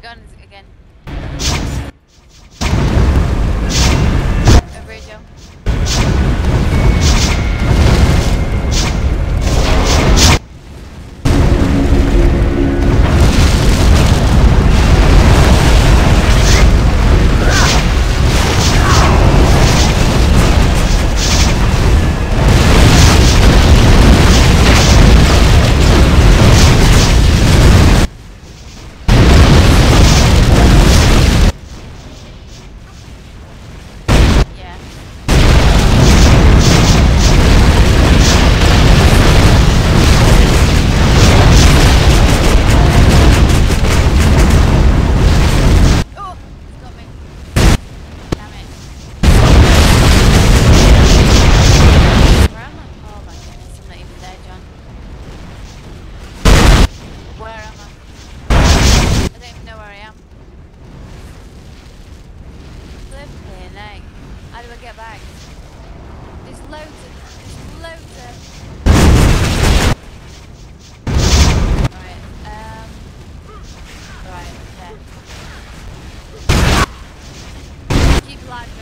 gun is Get back? There's loads of, there's loads of... Right, um... Right, there. Keep lagging